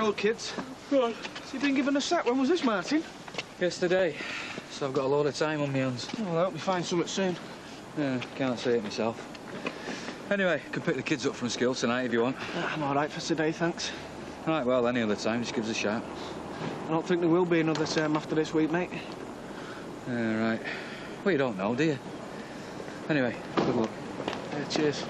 Old kids. Right. So you've been given a sack. When was this, Martin? Yesterday. So I've got a lot of time on my hands. Oh, well, I hope we find something soon. Yeah, can't say it myself. Anyway, can pick the kids up from school tonight if you want. Ah, I'm all right for today, thanks. All right, well, any other time, just give us a shout. I don't think there will be another term after this week, mate. All right. right. Well, you don't know, do you? Anyway, good luck. Yeah, cheers.